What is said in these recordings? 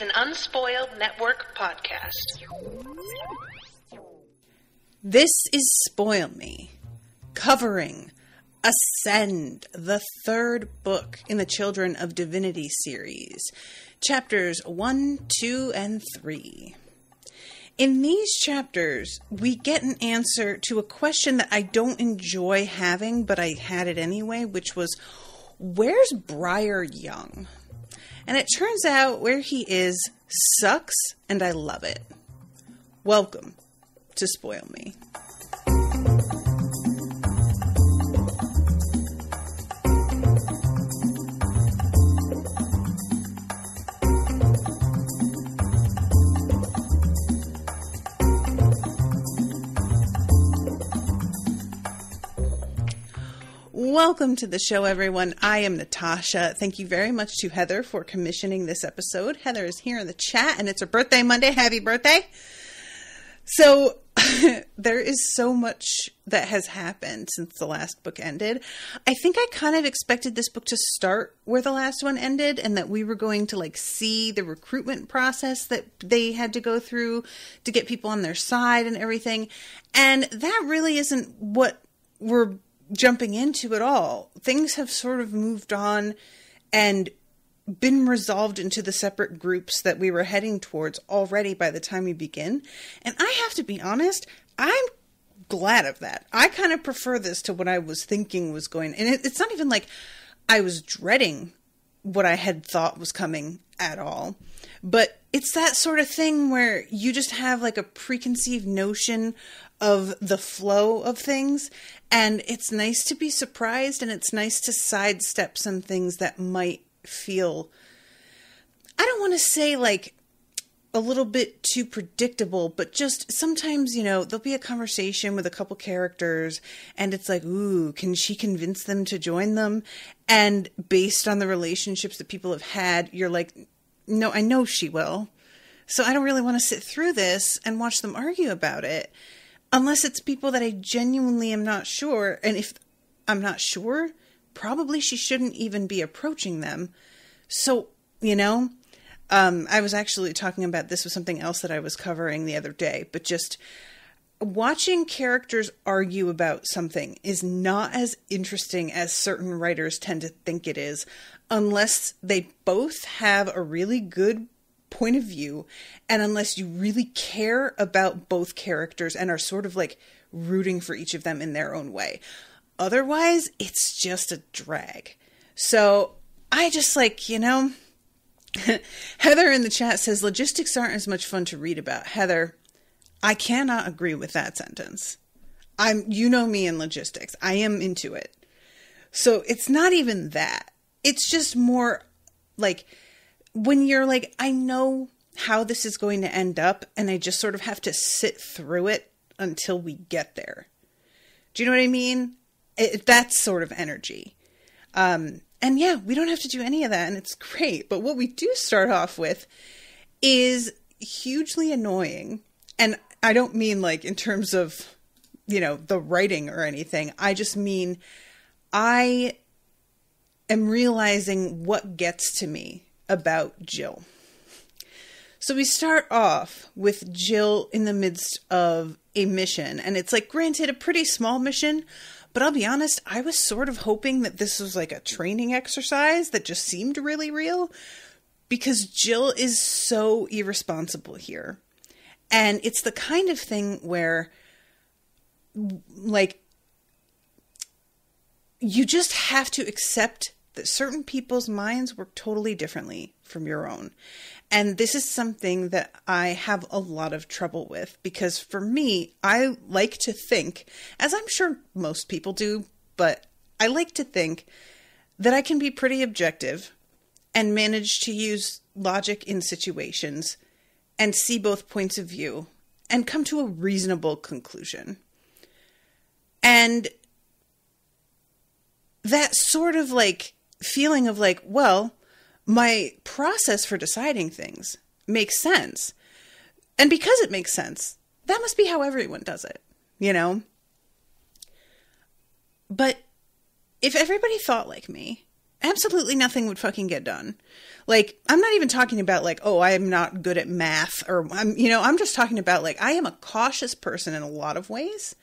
is an Unspoiled Network podcast. This is Spoil Me, covering Ascend, the third book in the Children of Divinity series, chapters 1, 2, and 3. In these chapters, we get an answer to a question that I don't enjoy having, but I had it anyway, which was where's Briar Young? And it turns out where he is sucks, and I love it. Welcome to Spoil Me. Welcome to the show, everyone. I am Natasha. Thank you very much to Heather for commissioning this episode. Heather is here in the chat, and it's her birthday Monday. Happy birthday! So, there is so much that has happened since the last book ended. I think I kind of expected this book to start where the last one ended, and that we were going to like see the recruitment process that they had to go through to get people on their side and everything. And that really isn't what we're jumping into it all. Things have sort of moved on and been resolved into the separate groups that we were heading towards already by the time we begin. And I have to be honest, I'm glad of that. I kind of prefer this to what I was thinking was going. And it, it's not even like I was dreading what I had thought was coming at all. But it's that sort of thing where you just have like a preconceived notion of the flow of things. And it's nice to be surprised and it's nice to sidestep some things that might feel, I don't want to say like a little bit too predictable, but just sometimes, you know, there'll be a conversation with a couple characters and it's like, ooh, can she convince them to join them? And based on the relationships that people have had, you're like, no, I know she will. So I don't really want to sit through this and watch them argue about it unless it's people that I genuinely am not sure. And if I'm not sure, probably she shouldn't even be approaching them. So, you know, um, I was actually talking about this with something else that I was covering the other day, but just watching characters argue about something is not as interesting as certain writers tend to think it is unless they both have a really good point of view and unless you really care about both characters and are sort of like rooting for each of them in their own way. Otherwise, it's just a drag. So I just like, you know, Heather in the chat says logistics aren't as much fun to read about. Heather, I cannot agree with that sentence. I'm you know me in logistics. I am into it. So it's not even that. It's just more like when you're like, I know how this is going to end up, and I just sort of have to sit through it until we get there. Do you know what I mean? It, that's sort of energy. Um, and yeah, we don't have to do any of that, and it's great. But what we do start off with is hugely annoying. And I don't mean like in terms of, you know, the writing or anything. I just mean I am realizing what gets to me about Jill. So we start off with Jill in the midst of a mission, and it's like, granted, a pretty small mission, but I'll be honest, I was sort of hoping that this was like a training exercise that just seemed really real because Jill is so irresponsible here. And it's the kind of thing where, like, you just have to accept that certain people's minds work totally differently from your own. And this is something that I have a lot of trouble with because for me, I like to think, as I'm sure most people do, but I like to think that I can be pretty objective and manage to use logic in situations and see both points of view and come to a reasonable conclusion. And that sort of like feeling of like, well, my process for deciding things makes sense. And because it makes sense, that must be how everyone does it, you know? But if everybody thought like me, absolutely nothing would fucking get done. Like, I'm not even talking about like, oh, I am not good at math or I'm, you know, I'm just talking about like, I am a cautious person in a lot of ways.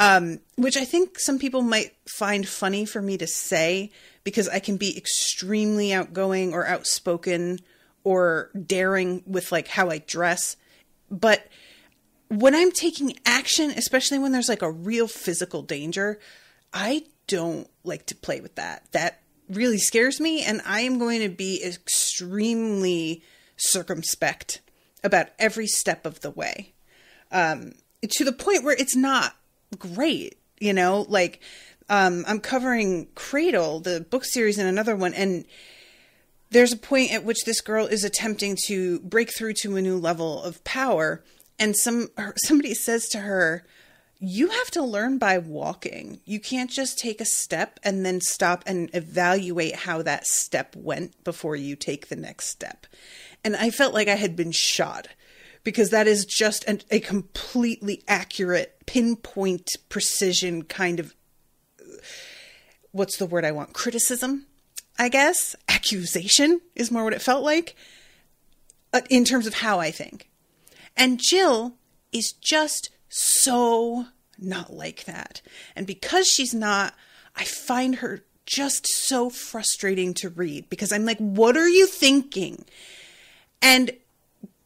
Um, which I think some people might find funny for me to say because I can be extremely outgoing or outspoken or daring with like how I dress. But when I'm taking action, especially when there's like a real physical danger, I don't like to play with that. That really scares me, and I am going to be extremely circumspect about every step of the way. Um, to the point where it's not great, you know, like um, I'm covering Cradle, the book series, in another one, and there's a point at which this girl is attempting to break through to a new level of power, and some somebody says to her, "You have to learn by walking. You can't just take a step and then stop and evaluate how that step went before you take the next step." And I felt like I had been shot because that is just an, a completely accurate, pinpoint, precision kind of what's the word I want? Criticism, I guess. Accusation is more what it felt like uh, in terms of how I think. And Jill is just so not like that. And because she's not, I find her just so frustrating to read because I'm like, what are you thinking? And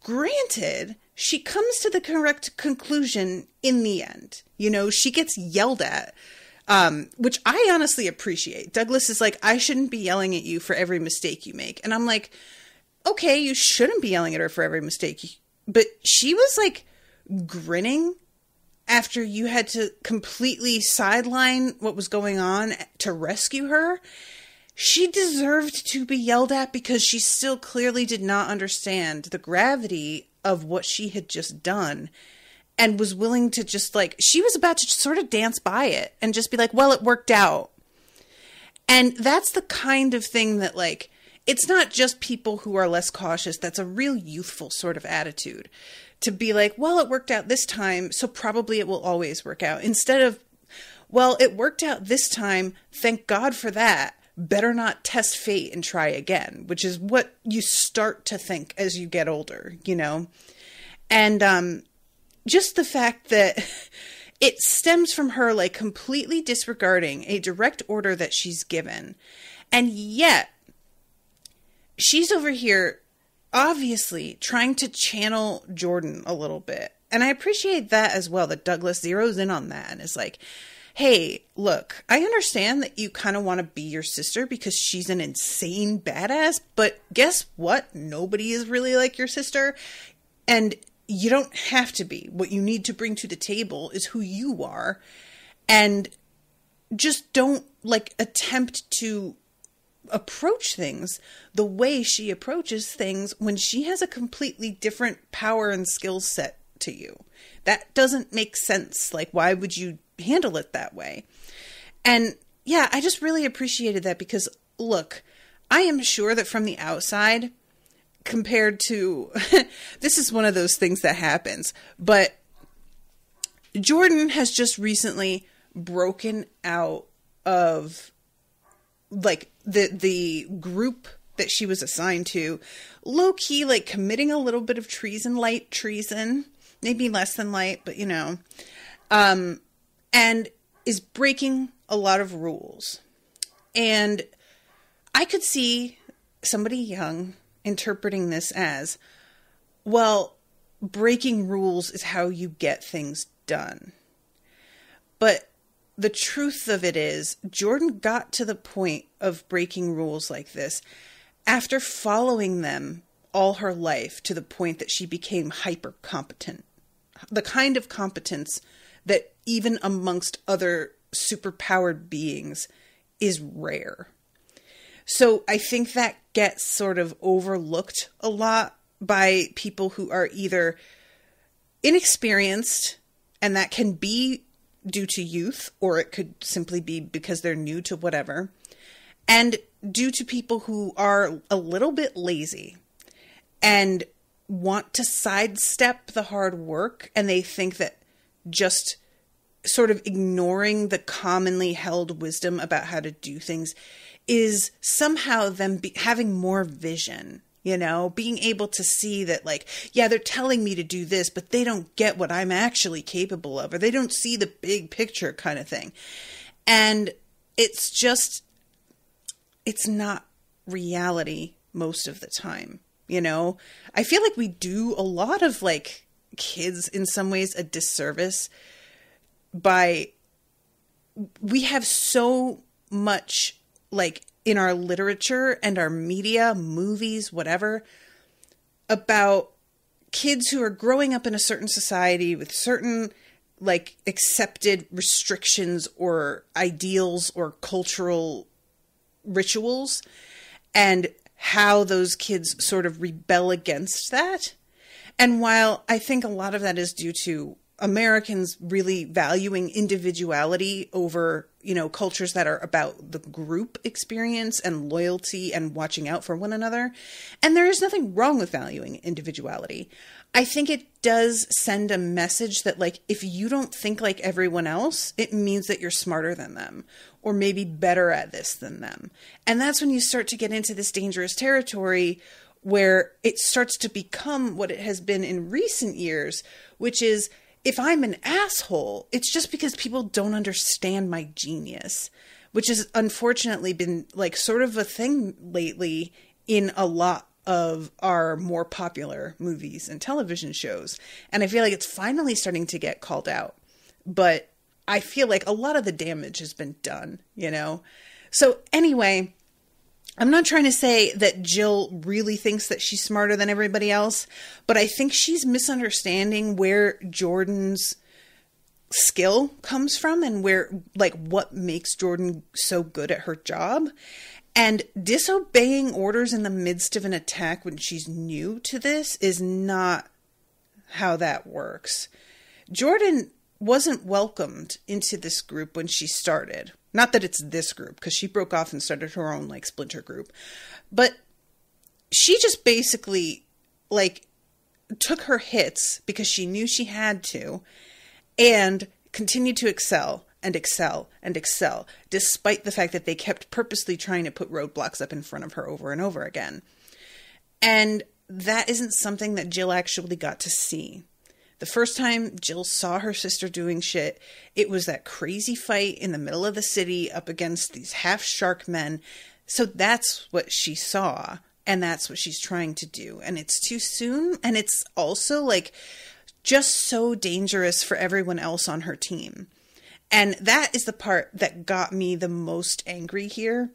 granted, she comes to the correct conclusion in the end. You know, she gets yelled at um, which I honestly appreciate. Douglas is like, I shouldn't be yelling at you for every mistake you make. And I'm like, okay, you shouldn't be yelling at her for every mistake. But she was like grinning after you had to completely sideline what was going on to rescue her. She deserved to be yelled at because she still clearly did not understand the gravity of what she had just done and was willing to just like she was about to sort of dance by it and just be like, "Well, it worked out." And that's the kind of thing that like it's not just people who are less cautious, that's a real youthful sort of attitude to be like, "Well, it worked out this time, so probably it will always work out." Instead of, "Well, it worked out this time, thank God for that." Better not test fate and try again, which is what you start to think as you get older, you know? And um just the fact that it stems from her like completely disregarding a direct order that she's given. And yet, she's over here obviously trying to channel Jordan a little bit. And I appreciate that as well, that Douglas zeroes in on that and is like, hey, look, I understand that you kind of want to be your sister because she's an insane badass, but guess what? Nobody is really like your sister. And you don't have to be. What you need to bring to the table is who you are. And just don't like attempt to approach things the way she approaches things when she has a completely different power and skill set to you. That doesn't make sense. Like, why would you handle it that way? And yeah, I just really appreciated that because look, I am sure that from the outside, compared to this is one of those things that happens but jordan has just recently broken out of like the the group that she was assigned to. Low key like committing a little bit of treason light treason maybe less than light but you know um and is breaking a lot of rules. And i could see somebody young interpreting this as well, breaking rules is how you get things done. But the truth of it is, Jordan got to the point of breaking rules like this after following them all her life to the point that she became hyper competent. The kind of competence that, even amongst other superpowered beings, is rare. So I think that gets sort of overlooked a lot by people who are either inexperienced, and that can be due to youth, or it could simply be because they're new to whatever, and due to people who are a little bit lazy and want to sidestep the hard work, and they think that just sort of ignoring the commonly held wisdom about how to do things is somehow them be, having more vision you know being able to see that like yeah they're telling me to do this but they don't get what i'm actually capable of or they don't see the big picture kind of thing. And it's just it's not reality most of the time you know? I feel like we do a lot of like kids in some ways a disservice by we have so much like in our literature and our media, movies, whatever, about kids who are growing up in a certain society with certain like accepted restrictions or ideals or cultural rituals and how those kids sort of rebel against that. And while I think a lot of that is due to Americans really valuing individuality over, you know, cultures that are about the group experience and loyalty and watching out for one another. And there is nothing wrong with valuing individuality. I think it does send a message that, like, if you don't think like everyone else, it means that you're smarter than them or maybe better at this than them. And that's when you start to get into this dangerous territory where it starts to become what it has been in recent years, which is if I'm an asshole, it's just because people don't understand my genius, which has unfortunately been like sort of a thing lately in a lot of our more popular movies and television shows. And I feel like it's finally starting to get called out. But I feel like a lot of the damage has been done, you know? So, anyway, I'm not trying to say that Jill really thinks that she's smarter than everybody else, but I think she's misunderstanding where Jordan's skill comes from and where, like, what makes Jordan so good at her job. And disobeying orders in the midst of an attack when she's new to this is not how that works. Jordan wasn't welcomed into this group when she started. Not that it's this group, because she broke off and started her own like splinter group. But she just basically like took her hits because she knew she had to and continued to excel and excel and excel despite the fact that they kept purposely trying to put roadblocks up in front of her over and over again. And that isn't something that Jill actually got to see. The first time Jill saw her sister doing shit, it was that crazy fight in the middle of the city up against these half shark men. So that's what she saw, and that's what she's trying to do. And it's too soon, and it's also like just so dangerous for everyone else on her team. And that is the part that got me the most angry here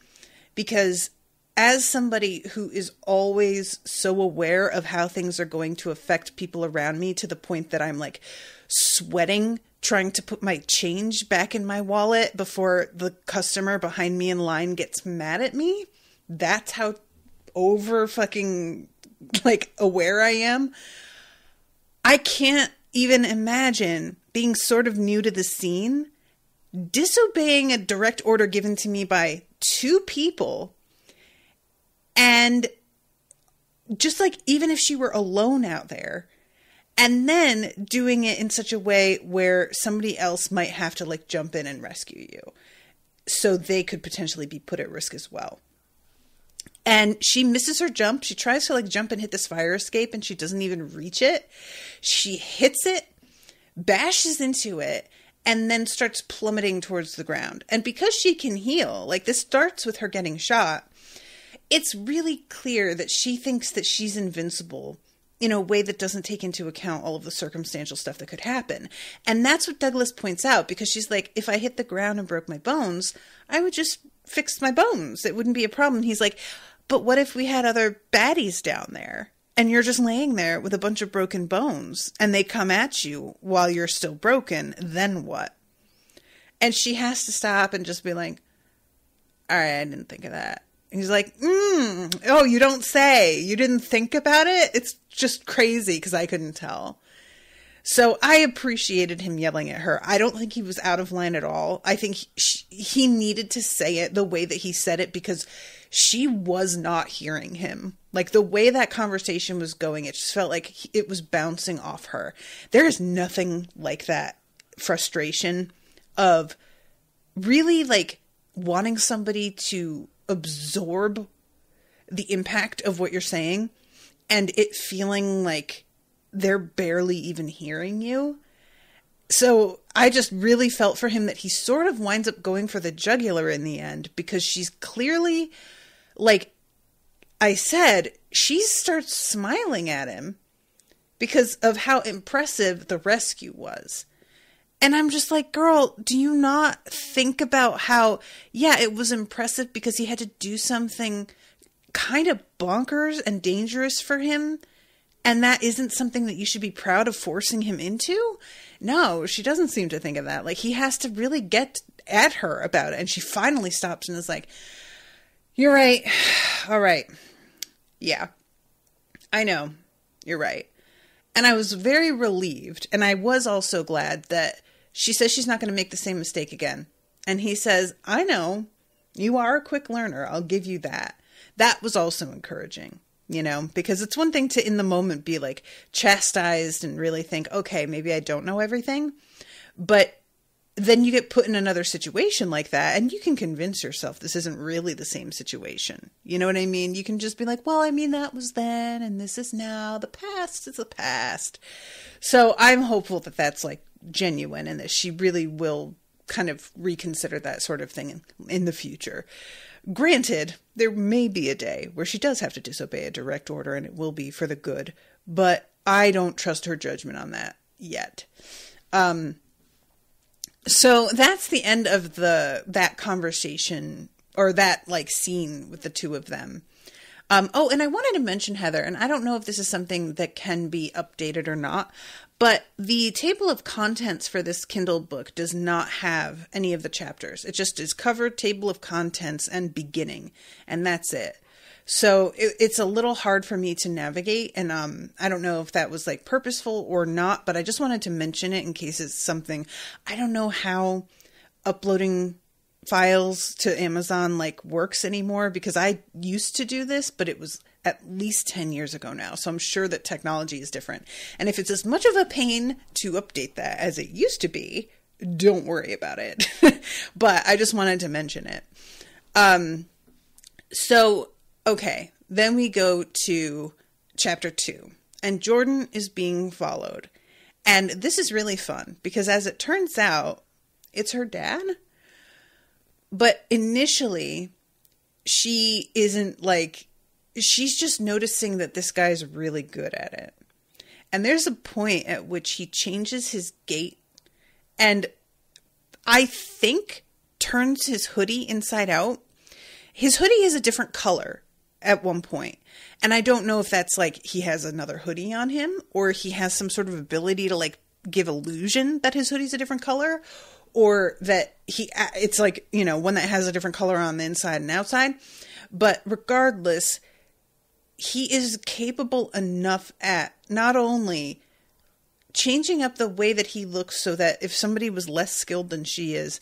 because as somebody who is always so aware of how things are going to affect people around me to the point that I'm like sweating trying to put my change back in my wallet before the customer behind me in line gets mad at me, that's how over fucking like aware I am. I can't even imagine being sort of new to the scene, disobeying a direct order given to me by two people and just like even if she were alone out there, and then doing it in such a way where somebody else might have to like jump in and rescue you. So they could potentially be put at risk as well. And she misses her jump. She tries to like jump and hit this fire escape and she doesn't even reach it. She hits it, bashes into it, and then starts plummeting towards the ground. And because she can heal, like this starts with her getting shot, it's really clear that she thinks that she's invincible in a way that doesn't take into account all of the circumstantial stuff that could happen. And that's what Douglas points out because she's like, if I hit the ground and broke my bones, I would just fix my bones. It wouldn't be a problem. He's like, but what if we had other baddies down there? And you're just laying there with a bunch of broken bones and they come at you while you're still broken, then what? And she has to stop and just be like, all right, I didn't think of that. He's like, mm, oh, you don't say. You didn't think about it? It's just crazy because I couldn't tell. So I appreciated him yelling at her. I don't think he was out of line at all. I think he, he needed to say it the way that he said it because she was not hearing him. Like the way that conversation was going, it just felt like it was bouncing off her. There is nothing like that frustration of really like wanting somebody to absorb the impact of what you're saying and it feeling like they're barely even hearing you. So I just really felt for him that he sort of winds up going for the jugular in the end because she's clearly like I said, she starts smiling at him because of how impressive the rescue was. And I'm just like, girl, do you not think about how, yeah, it was impressive because he had to do something kind of bonkers and dangerous for him? And that isn't something that you should be proud of forcing him into? No, she doesn't seem to think of that. Like, he has to really get at her about it. And she finally stops and is like, You're right. All right. Yeah. I know. You're right. And I was very relieved. And I was also glad that she says she's not going to make the same mistake again. And he says, I know. You are a quick learner. I'll give you that. That was also encouraging you know, because it's one thing to in the moment be like chastised and really think, okay, maybe I don't know everything. But then you get put in another situation like that and you can convince yourself this isn't really the same situation. You know what I mean? You can just be like, well, I mean, that was then and this is now. The past is the past. So I'm hopeful that that's like genuine and that she really will kind of reconsider that sort of thing in, in the future. Granted, there may be a day where she does have to disobey a direct order and it will be for the good, but I don't trust her judgment on that yet. Um, so that's the end of the that conversation or that like scene with the two of them. Um, oh, and I wanted to mention Heather, and I don't know if this is something that can be updated or not, but the table of contents for this Kindle book does not have any of the chapters. It just is cover, table of contents, and beginning, and that's it. So it, it's a little hard for me to navigate, and um, I don't know if that was like purposeful or not, but I just wanted to mention it in case it's something. I don't know how uploading files to Amazon like works anymore because I used to do this, but it was at least 10 years ago now. So I'm sure that technology is different. And if it's as much of a pain to update that as it used to be, don't worry about it. but I just wanted to mention it. Um so okay, then we go to chapter 2 and Jordan is being followed. And this is really fun because as it turns out, it's her dad but initially she isn't like she's just noticing that this guy's really good at it. And there's a point at which he changes his gait and I think turns his hoodie inside out. His hoodie is a different color at one. And I don't know if that's like he has another hoodie on him or he has some sort of ability to like give illusion that his hoodie's a different color or that he it's like you know one that has a different color on the inside and outside. But regardless he is capable enough at not only changing up the way that he looks so that if somebody was less skilled than she is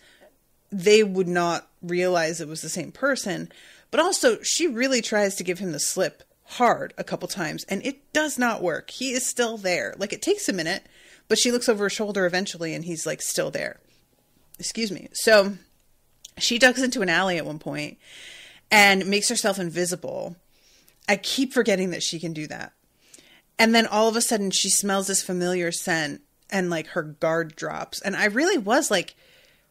they would not realize it was the same person. But also she really tries to give him the slip hard a couple times and it does not work. He is still there. Like it takes a minute but she looks over her shoulder eventually and he's like still there excuse me. So she ducks into an alley at one point and makes herself invisible. I keep forgetting that she can do that. And then all of a sudden she smells this familiar scent and like her guard drops. And I really was like,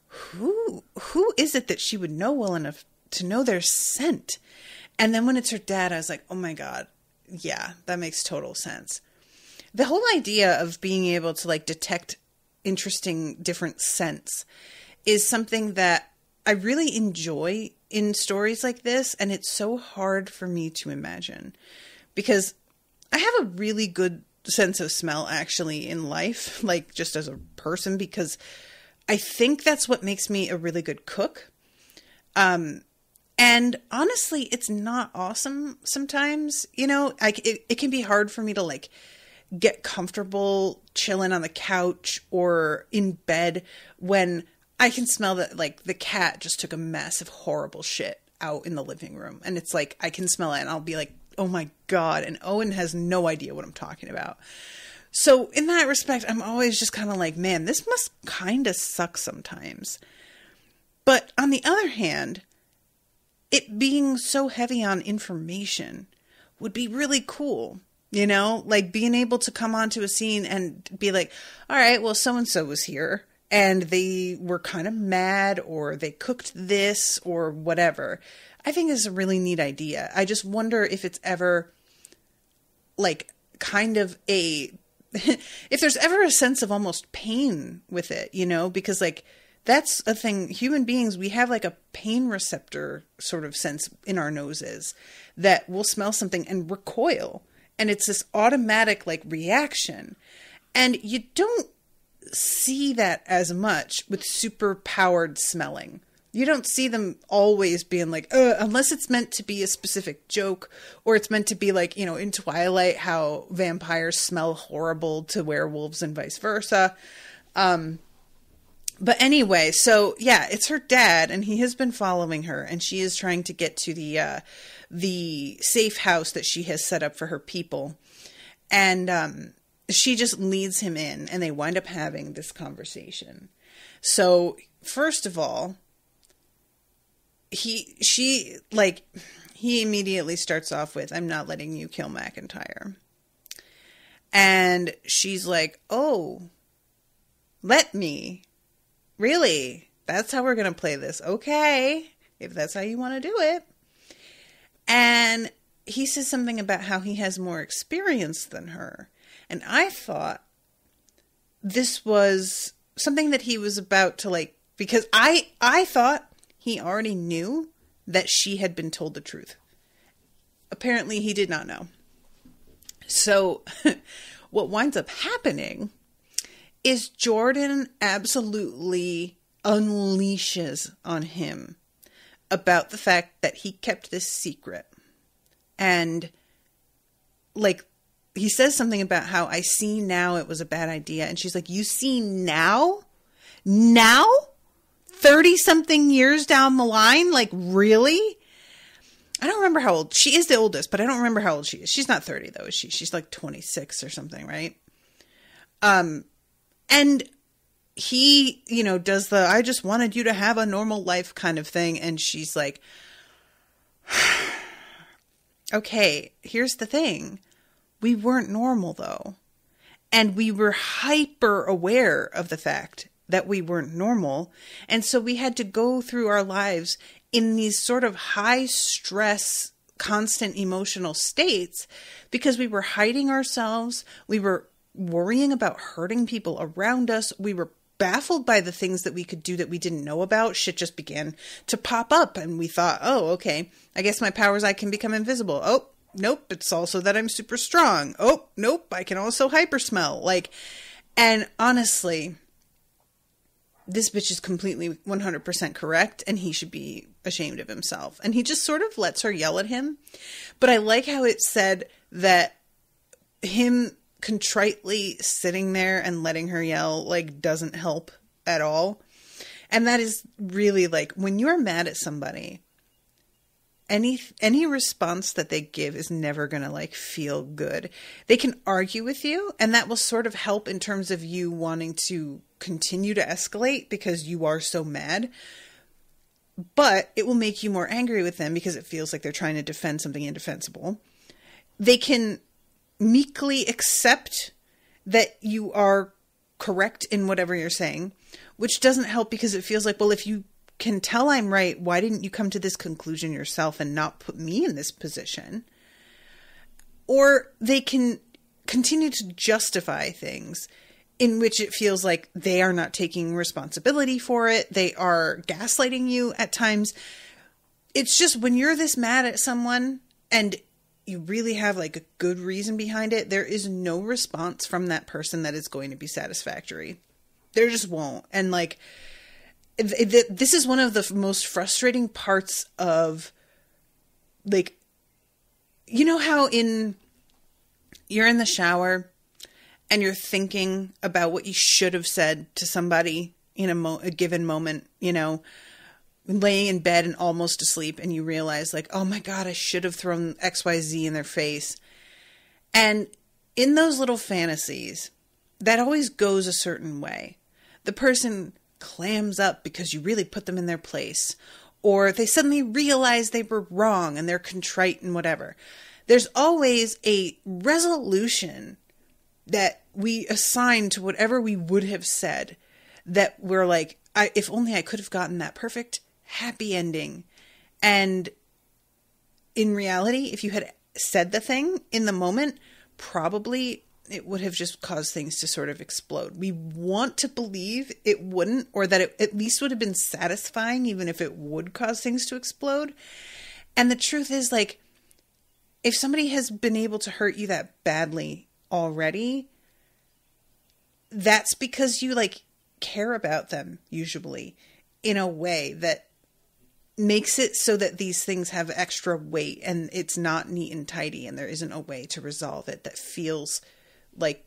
who who is it that she would know well enough to know their scent? And then when it's her dad, I was like, oh my God, yeah, that makes total sense. The whole idea of being able to like detect interesting different scents is something that I really enjoy in stories like this, and it's so hard for me to imagine because I have a really good sense of smell actually in life, like just as a person, because I think that's what makes me a really good cook. Um, and honestly, it's not awesome sometimes. You know, I, it, it can be hard for me to like get comfortable chilling on the couch or in bed when I can smell that like the cat just took a massive horrible shit out in the living room and it's like I can smell it and I'll be like oh my god and Owen has no idea what I'm talking about. So in that respect I'm always just kind of like man this must kind of suck sometimes. But on the other hand it being so heavy on information would be really cool. You know, like being able to come onto a scene and be like, all right, well, so and so was here and they were kind of mad or they cooked this or whatever. I think is a really neat idea. I just wonder if it's ever like kind of a if there's ever a sense of almost pain with it, you know, because like that's a thing human beings we have like a pain receptor sort of sense in our noses that will smell something and recoil and it's this automatic like reaction. And you don't see that as much with super powered smelling. You don't see them always being like unless it's meant to be a specific joke or it's meant to be like you know in twilight how vampires smell horrible to werewolves and vice versa. Um but anyway so yeah it's her dad and he has been following her and she is trying to get to the uh the safe house that she has set up for her people. And um she just leads him in and they wind up having this conversation. So first of all he she like he immediately starts off with i'm not letting you kill mcintyre. And she's like oh let me. Really? That's how we're going to play this. Okay. If that's how you want to do it and he says something about how he has more experience than her and i thought this was something that he was about to like because i i thought he already knew that she had been told the truth. Apparently, he did not know. So, what winds up happening is Jordan absolutely unleashes on him about the fact that he kept this secret. And, like, he says something about how I see now it was a bad idea. And she's like, You see now? Now? 30 something years down the line? Like, really? I don't remember how old she is the oldest, but I don't remember how old she is. She's not 30 though, is she? She's like 26 or something, right? Um and he, you know, does the I just wanted you to have a normal life kind of thing and she's like Okay, here's the thing. We weren't normal though. And we were hyper aware of the fact that we weren't normal. And so we had to go through our lives in these sort of high stress, constant emotional states because we were hiding ourselves. We were worrying about hurting people around us. We were baffled by the things that we could do that we didn't know about. Shit just began to pop up. And we thought, oh, okay, I guess my powers, I can become invisible. Oh, nope, it's also that I'm super strong. Oh, nope, I can also hyper smell. Like, and honestly, this bitch is completely 100% correct and he should be ashamed of himself. And he just sort of lets her yell at him. But I like how it said that him contritely sitting there and letting her yell like doesn't help at all. And that is really like when you're mad at somebody, any any response that they give is never going to like feel good. They can argue with you and that will sort of help in terms of you wanting to continue to escalate because you are so mad. But it will make you more angry with them because it feels like they're trying to defend something indefensible. They can meekly accept that you are correct in whatever you're saying, which doesn't help because it feels like, well, if you can tell I'm right, why didn't you come to this conclusion yourself and not put me in this position? Or they can continue to justify things in which it feels like they are not taking responsibility for it. They are gaslighting you at times. It's just when you're this mad at someone and you really have like a good reason behind it, there is no response from that person that is going to be satisfactory. There just won't. And like, this is one of the most frustrating parts of like you know how in you're in the shower and you're thinking about what you should have said to somebody in a, mo- a given moment you know laying in bed and almost asleep and you realize like oh my god i should have thrown xyz in their face and in those little fantasies that always goes a certain way the person clams up because you really put them in their place or they suddenly realize they were wrong and they're contrite and whatever. There's always a resolution that we assign to whatever we would have said that we're like, I, if only I could have gotten that perfect happy ending. And in reality, if you had said the thing in the moment, probably it would have just caused things to sort of explode. We want to believe it wouldn't, or that it at least would have been satisfying, even if it would cause things to explode. And the truth is, like, if somebody has been able to hurt you that badly already, that's because you, like, care about them, usually, in a way that makes it so that these things have extra weight and it's not neat and tidy and there isn't a way to resolve it that feels like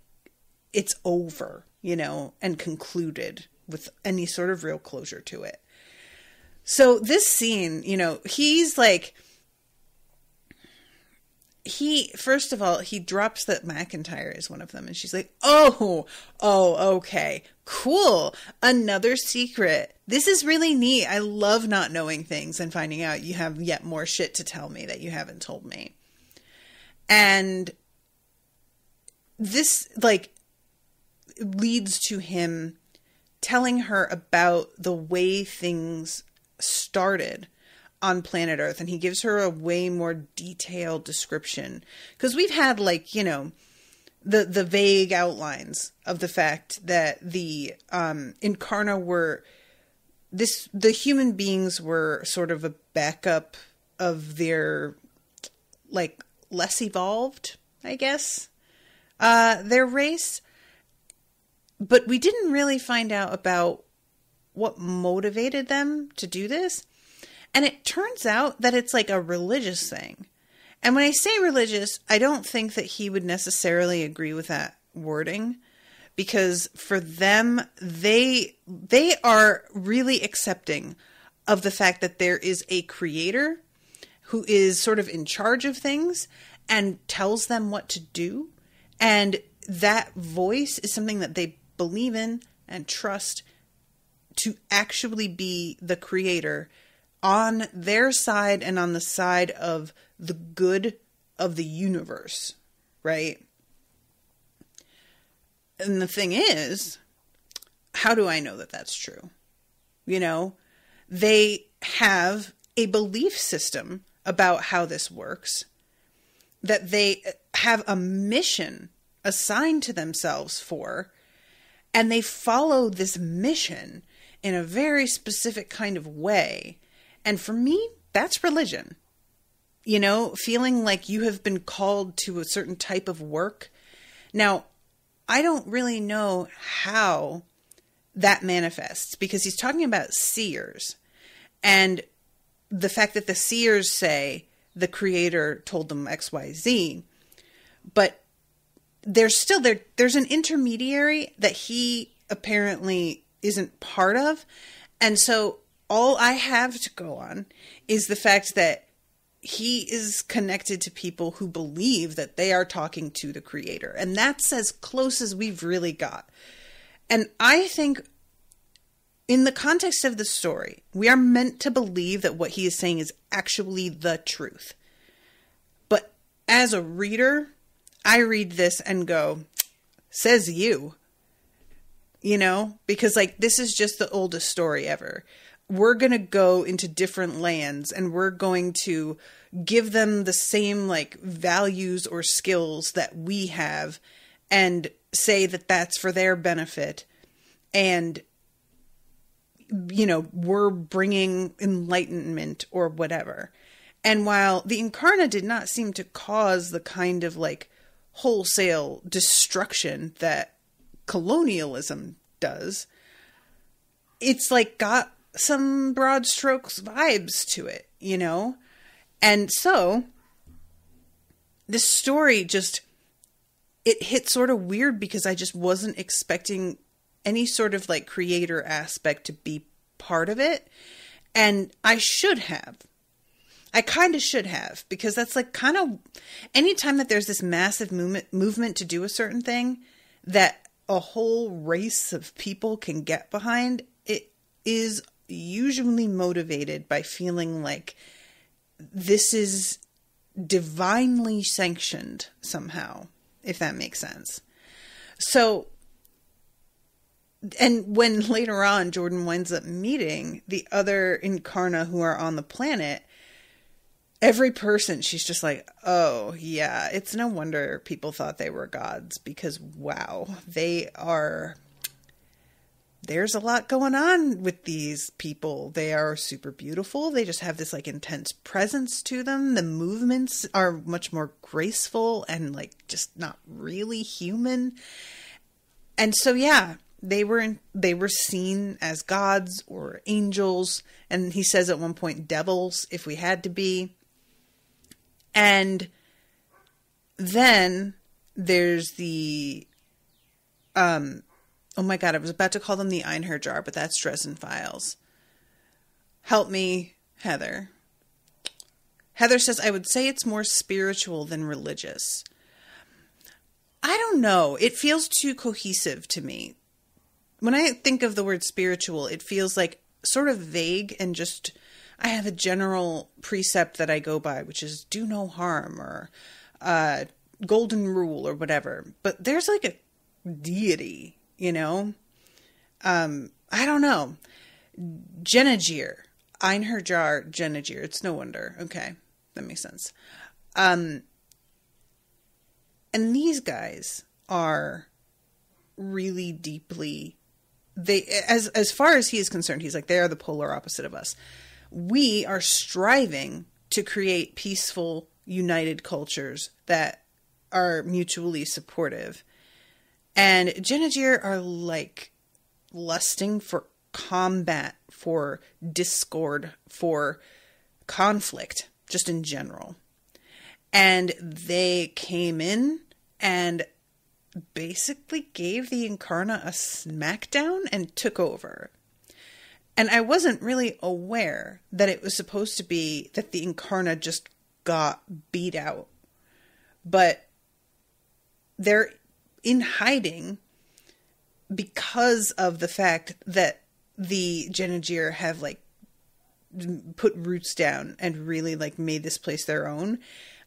it's over, you know, and concluded with any sort of real closure to it. So this scene, you know, he's like he first of all he drops that McIntyre is one of them and she's like, "Oh, oh, okay. Cool. Another secret. This is really neat. I love not knowing things and finding out you have yet more shit to tell me that you haven't told me." And this like leads to him telling her about the way things started on planet Earth and he gives her a way more detailed description because we've had like, you know, the the vague outlines of the fact that the um Incarna were this the human beings were sort of a backup of their like less evolved, I guess, uh, their race. But we didn't really find out about what motivated them to do this. And it turns out that it's like a religious thing. And when I say religious, I don't think that he would necessarily agree with that wording because for them they they are really accepting of the fact that there is a creator who is sort of in charge of things and tells them what to do and that voice is something that they believe in and trust to actually be the creator on their side and on the side of the good of the universe, right? And the thing is, how do I know that that's true? You know, they have a belief system about how this works that they have a mission assigned to themselves for, and they follow this mission in a very specific kind of way. And for me, that's religion. You know, feeling like you have been called to a certain type of work. Now, I don't really know how that manifests because he's talking about seers and the fact that the seers say, the creator told them XYZ. But there's still there there's an intermediary that he apparently isn't part of. And so all I have to go on is the fact that he is connected to people who believe that they are talking to the creator. And that's as close as we've really got. And I think in the context of the story, we are meant to believe that what he is saying is actually the truth. But as a reader, I read this and go, says you. You know, because like this is just the oldest story ever. We're going to go into different lands and we're going to give them the same like values or skills that we have and say that that's for their benefit. And you know, we're bringing enlightenment or whatever. And while the Incarna did not seem to cause the kind of like wholesale destruction that colonialism does, it's like got some broad strokes vibes to it, you know? And so this story just it hit sort of weird because I just wasn't expecting any sort of like creator aspect to be part of it. And I should have. I kind of should have because that's like kind of anytime that there's this massive movement movement to do a certain thing that a whole race of people can get behind, it is usually motivated by feeling like this is divinely sanctioned somehow, if that makes sense. So, and when later on Jordan winds up meeting the other Incarna who are on the planet, every person she's just like, oh, yeah, it's no wonder people thought they were gods because wow, they are. There's a lot going on with these people. They are super beautiful. They just have this like intense presence to them. The movements are much more graceful and like just not really human. And so yeah, they were in, they were seen as gods or angels and he says at one point devils if we had to be and then there's the um oh my god, I was about to call them the Einherjar, but that's Dresden Files. Help me, Heather. Heather says I would say it's more spiritual than religious. I don't know. It feels too cohesive to me. When I think of the word spiritual, it feels like sort of vague and just I have a general precept that I go by, which is do no harm or uh, golden rule or whatever. But there's like a deity, you know? Um, I don't know. Genagir. Einherjar Genagir. It's no wonder. Okay. That makes sense. Um, and these guys are really deeply they as as far as he is concerned he's like they are the polar opposite of us we are striving to create peaceful, united cultures that are mutually supportive. And Genagir are like lusting for combat, for discord, for conflict, just in general. And they came in and basically gave the Incarna a smackdown and took over. And I wasn't really aware that it was supposed to be that the Incarna just got beat out. But they're in hiding because of the fact that the Genagir have like put roots down and really like made this place their own.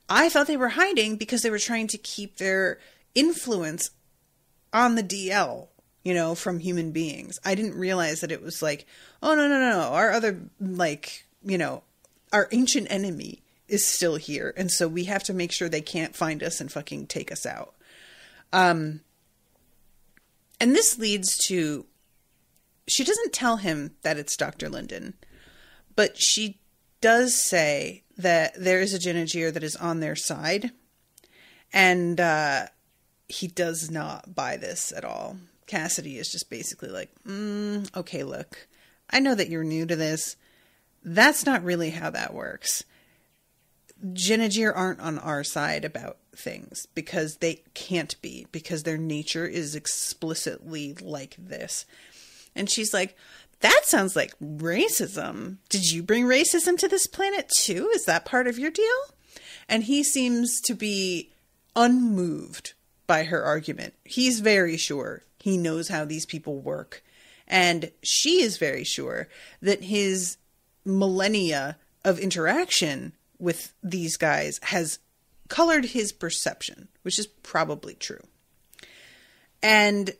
I thought they were hiding because they were trying to keep their influence on the DL you know, from human beings. I didn't realize that it was like, oh no no no no, our other like, you know, our ancient enemy is still here, and so we have to make sure they can't find us and fucking take us out. Um, and this leads to, she doesn't tell him that it's Doctor Linden, but she does say that there is a Genagir that is on their side, and uh, he does not buy this at all. Cassidy is just basically like, mm, okay, look, I know that you're new to this. That's not really how that works. Genagir aren't on our side about things because they can't be, because their nature is explicitly like this. And she's like, that sounds like racism. Did you bring racism to this planet too? Is that part of your deal? And he seems to be unmoved by her argument. He's very sure he knows how these people work. And she is very sure that his millennia of interaction with these guys has colored his perception, which is probably true. And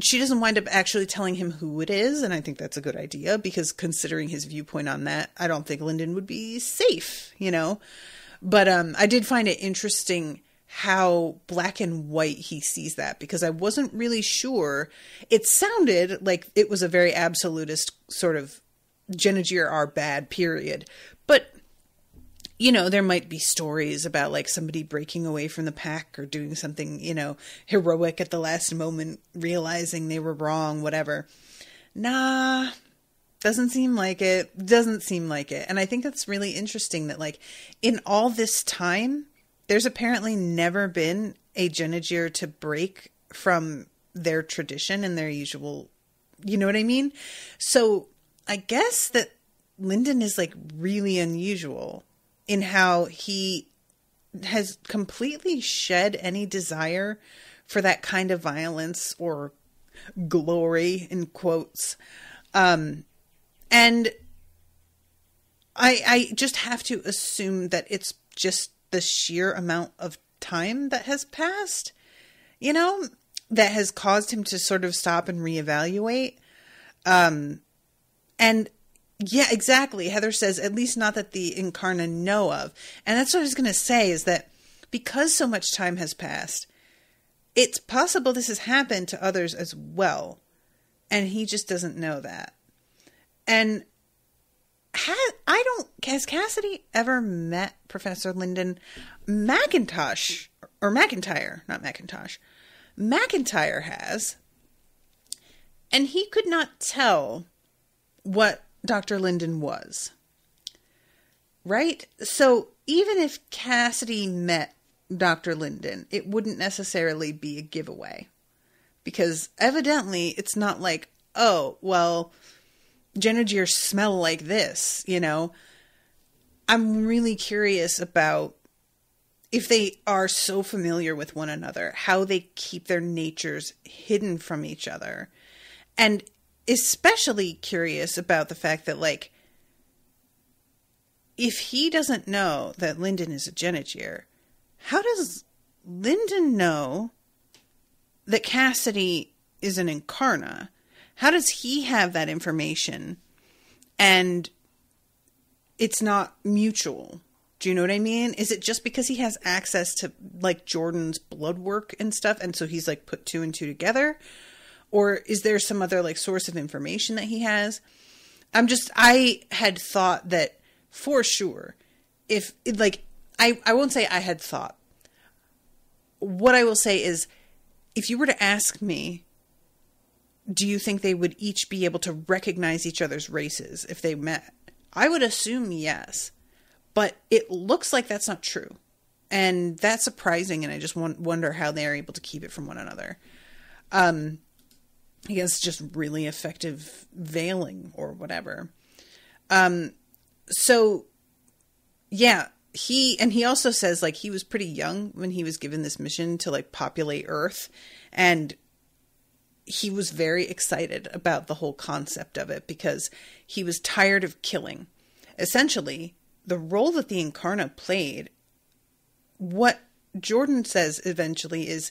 she doesn't wind up actually telling him who it is, and I think that's a good idea because considering his viewpoint on that, I don't think Linden would be safe, you know. But um, I did find it interesting how black and white he sees that because I wasn't really sure. It sounded like it was a very absolutist sort of Genagir are bad, period. You know, there might be stories about like somebody breaking away from the pack or doing something, you know, heroic at the last moment, realizing they were wrong, whatever. Nah, doesn't seem like it. Doesn't seem like it. And I think that's really interesting that, like, in all this time, there's apparently never been a Genagir to break from their tradition and their usual you know what I mean? So I guess that Linden is like really unusual in how he has completely shed any desire for that kind of violence or glory in quotes. Um And I I just have to assume that it's just the sheer amount of time that has passed, you know, that has caused him to sort of stop and reevaluate. Um and yeah, exactly. Heather says, at least not that the Incarna know of. And that's what I was going to say is that because so much time has passed, it's possible this has happened to others as well. And he just doesn't know that. And ha- I don't, has Cassidy ever met Professor Linden? Macintosh, or McIntyre, not Macintosh. McIntyre has. And he could not tell what Dr. Linden was. Right? So even if Cassidy met Dr. Linden, it wouldn't necessarily be a giveaway. Because evidently it's not like, oh, well, Genagir smell like this, you know. I'm really curious about if they are so familiar with one another, how they keep their natures hidden from each other. And especially curious about the fact that, like, if he doesn't know that Linden is a Genagir, how does Linden know that Cassidy is an Incarna? How does he have that information and it's not mutual? Do you know what I mean? Is it just because he has access to like Jordan's blood work and stuff and so he's like put two and two together? Or is there some other like source of information that he has? I'm just I had thought that for sure if like I I won't say I had thought. What I will say is if you were to ask me do you think they would each be able to recognize each other's races if they met? I would assume yes. But it looks like that's not true. And that's surprising and I just wonder how they're able to keep it from one another. Um I guess just really effective veiling or whatever. Um, so yeah, he and he also says like he was pretty young when he was given this mission to like populate Earth, and he was very excited about the whole concept of it because he was tired of killing. Essentially, the role that the Incarna played, what Jordan says eventually is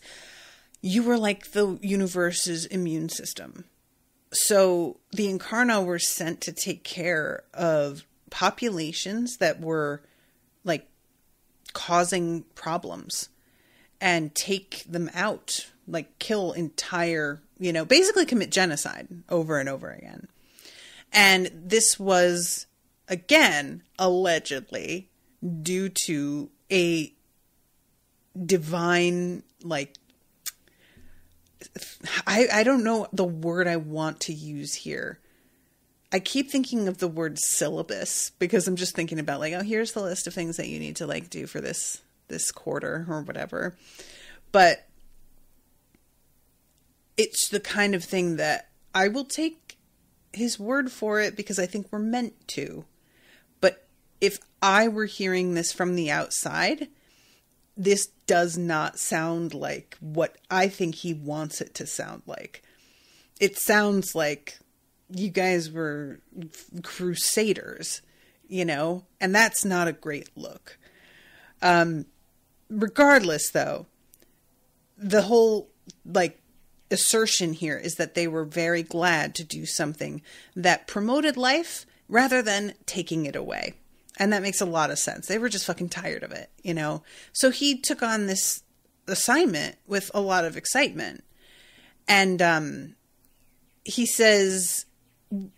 you were like the universe's immune system. So the Incarna were sent to take care of populations that were like causing problems and take them out, like kill entire, you know, basically commit genocide over and over again. And this was, again, allegedly due to a divine, like, I, I don't know the word I want to use here. I keep thinking of the word syllabus because I'm just thinking about like, oh, here's the list of things that you need to like do for this this quarter or whatever. But it's the kind of thing that I will take his word for it because I think we're meant to. But if I were hearing this from the outside, this does not sound like what I think he wants it to sound like. It sounds like you guys were crusaders, you know, and that's not a great look. Um, regardless, though, the whole like assertion here is that they were very glad to do something that promoted life rather than taking it away. And that makes a lot of sense. They were just fucking tired of it, you know? So he took on this assignment with a lot of excitement. And um, he says,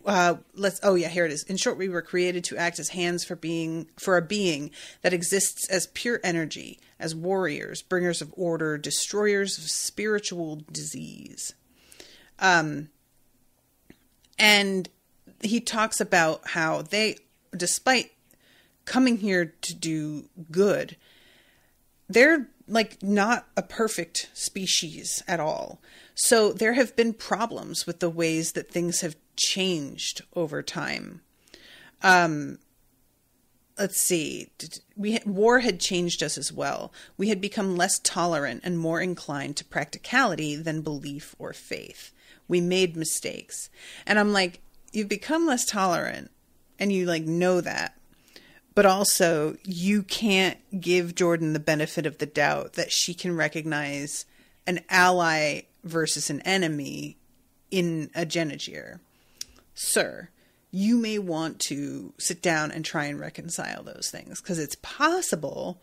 uh, let's oh yeah here it is in short we were created to act as hands for being for a being that exists as pure energy as warriors bringers of order destroyers of spiritual disease um and he talks about how they despite coming here to do good, they're like not a perfect species at all. So there have been problems with the ways that things have changed over time. Um, let's see. We war had changed us as well. We had become less tolerant and more inclined to practicality than belief or faith. We made mistakes, and I'm like, you've become less tolerant and you like know that. But also you can't give Jordan the benefit of the doubt that she can recognize an ally versus an enemy in a Genagir. Sir, you may want to sit down and try and reconcile those things because it's possible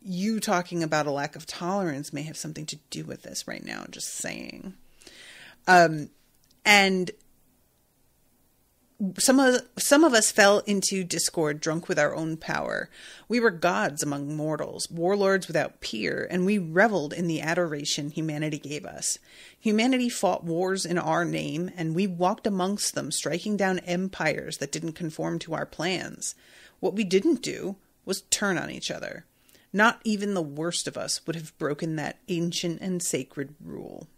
you talking about a lack of tolerance may have something to do with this right now. Just saying. Um, and some of some of us fell into discord drunk with our own power. We were gods among mortals warlords without peer and we reveled in the adoration humanity gave us. Humanity fought wars in our name and we walked amongst them striking down empires that didn't conform to our plans. What we didn't do was turn on each other. Not even the worst of us would have broken that ancient and sacred rule.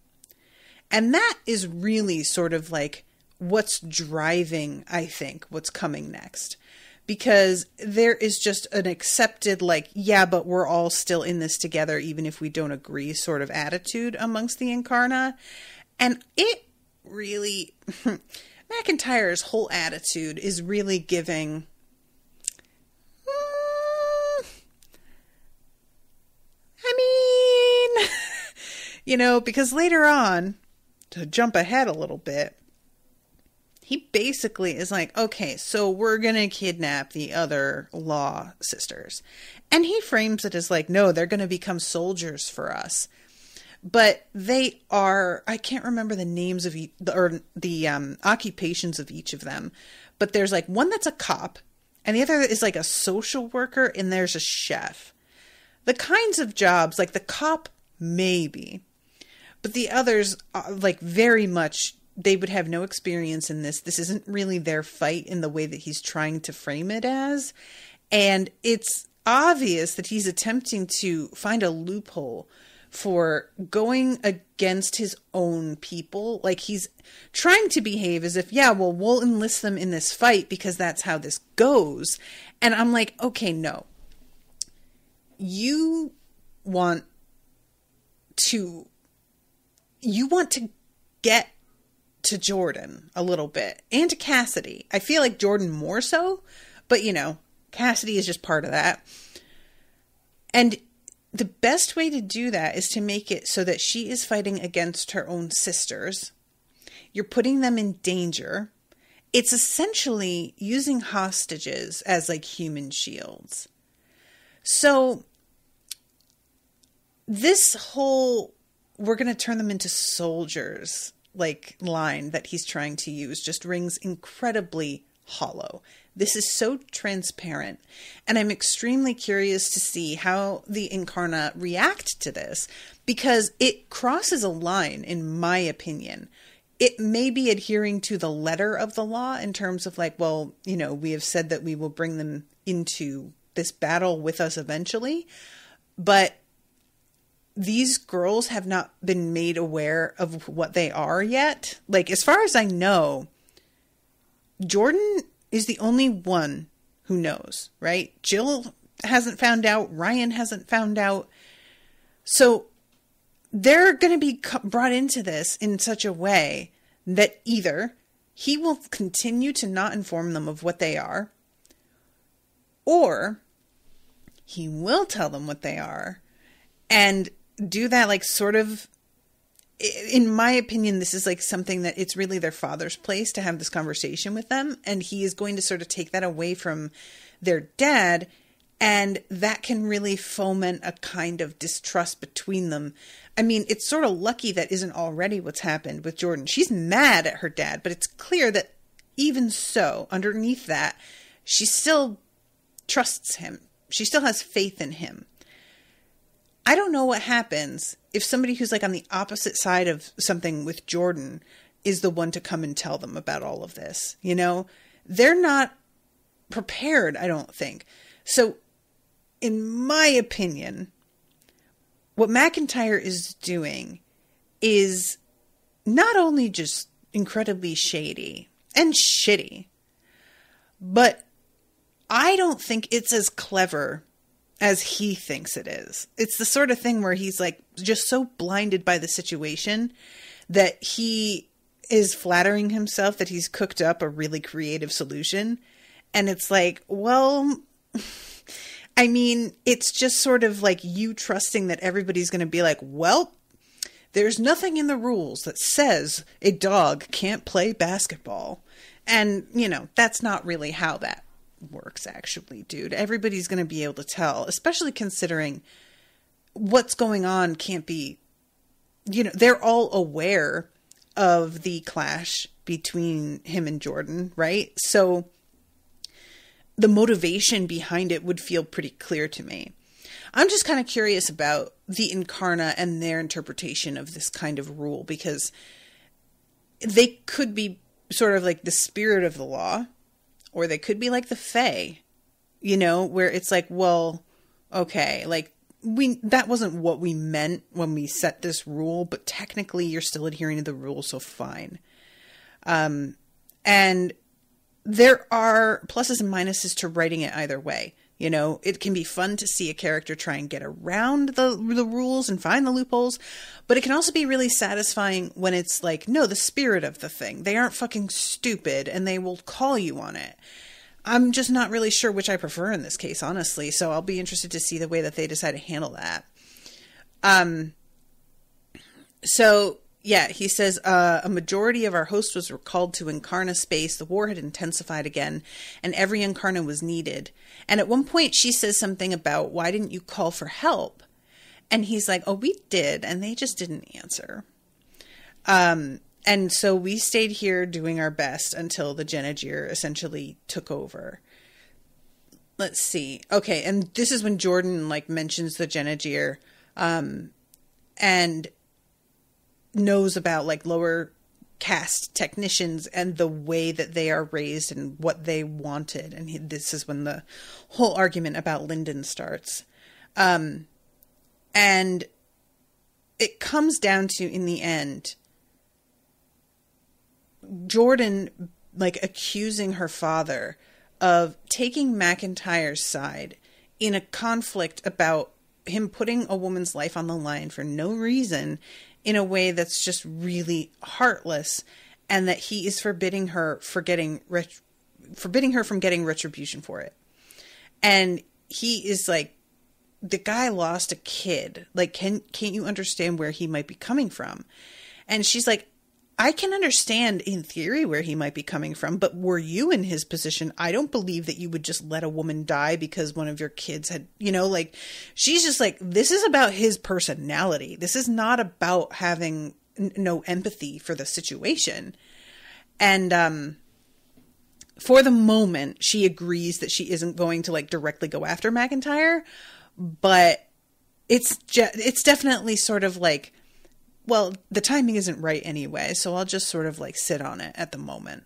And that is really sort of like what's driving, I think, what's coming next. Because there is just an accepted, like, yeah, but we're all still in this together, even if we don't agree, sort of attitude amongst the Incarna. And it really, McIntyre's whole attitude is really giving. Mm, I mean, you know, because later on, to jump ahead a little bit, he basically is like, okay, so we're going to kidnap the other law sisters. And he frames it as like, no, they're going to become soldiers for us. But they are, I can't remember the names of each, or the um, occupations of each of them. But there's like one that's a cop, and the other is like a social worker, and there's a chef. The kinds of jobs, like the cop, maybe. But the others, are like very much they would have no experience in this. This isn't really their fight in the way that he's trying to frame it as. And it's obvious that he's attempting to find a loophole for going against his own people. Like he's trying to behave as if, yeah, well, we'll enlist them in this fight because that's how this goes. And I'm like, okay, no. You want to you want to get to Jordan a little bit and to Cassidy. I feel like Jordan more so, but you know, Cassidy is just part of that. And the best way to do that is to make it so that she is fighting against her own sisters. You're putting them in danger. It's essentially using hostages as like human shields. So, this whole we're going to turn them into soldiers like line that he's trying to use just rings incredibly hollow. This is so transparent, and I'm extremely curious to see how the Incarna react to this because it crosses a line, in my opinion. It may be adhering to the letter of the law in terms of, like, well, you know, we have said that we will bring them into this battle with us eventually, but these girls have not been made aware of what they are yet. Like, as far as I know, Jordan is the only one who knows, right? Jill hasn't found out, Ryan hasn't found out. So they're going to be brought into this in such a way that either he will continue to not inform them of what they are, or he will tell them what they are. And do that like sort of in my opinion this is like something that it's really their father's place to have this conversation with them and he is going to sort of take that away from their dad and that can really foment a kind of distrust between them. I mean, it's sort of lucky that isn't already what's happened with Jordan. She's mad at her dad, but it's clear that even so, underneath that, she still trusts him. She still has faith in him. I don't know what happens if somebody who's like on the opposite side of something with Jordan is the one to come and tell them about all of this. You know, they're not prepared, I don't think. So, in my opinion, what McIntyre is doing is not only just incredibly shady and shitty, but I don't think it's as clever as he thinks it is. It's the sort of thing where he's like just so blinded by the situation that he is flattering himself that he's cooked up a really creative solution. And it's like, well, I mean, it's just sort of like you trusting that everybody's going to be like, well, there's nothing in the rules that says a dog can't play basketball. And, you know, that's not really how that works, actually, dude. Everybody's going to be able to tell, especially considering what's going on can't be, you know, they're all aware of the clash between him and Jordan, right? So the motivation behind it would feel pretty clear to me. I'm just kind of curious about the Incarna and their interpretation of this kind of rule because they could be sort of like the spirit of the law, or they could be like the Fae, you know, where it's like, well, okay, like we that wasn't what we meant when we set this rule, but technically you're still adhering to the rule, so fine. Um, and there are pluses and minuses to writing it either way. You know, it can be fun to see a character try and get around the the rules and find the loopholes, but it can also be really satisfying when it's like, no, the spirit of the thing. They aren't fucking stupid and they will call you on it. I'm just not really sure which I prefer in this case, honestly. So I'll be interested to see the way that they decide to handle that. Um. So yeah, he says uh, a majority of our host was recalled to Incarna space. The war had intensified again, and every Incarna was needed. And at one point, she says something about why didn't you call for help? And he's like, "Oh, we did, and they just didn't answer." Um, and so we stayed here doing our best until the Genagir essentially took over. Let's see. Okay, and this is when Jordan like mentions the Genagir, um, and knows about like lower caste technicians and the way that they are raised and what they wanted. And he, this is when the whole argument about Linden starts. Um, and it comes down to, in the end, Jordan like accusing her father of taking McIntyre's side in a conflict about him putting a woman's life on the line for no reason in a way that's just really heartless and that he is forbidding her for getting ret- forbidding her from getting retribution for it. And he is like the guy lost a kid. Like can can't you understand where he might be coming from? And she's like I can understand in theory where he might be coming from, but were you in his position, I don't believe that you would just let a woman die because one of your kids had, you know, like she's just like this is about his personality. This is not about having n- no empathy for the situation. And um for the moment, she agrees that she isn't going to like directly go after McIntyre, but it's je- it's definitely sort of like well, the timing isn't right anyway, so I'll just sort of like sit on it at the moment.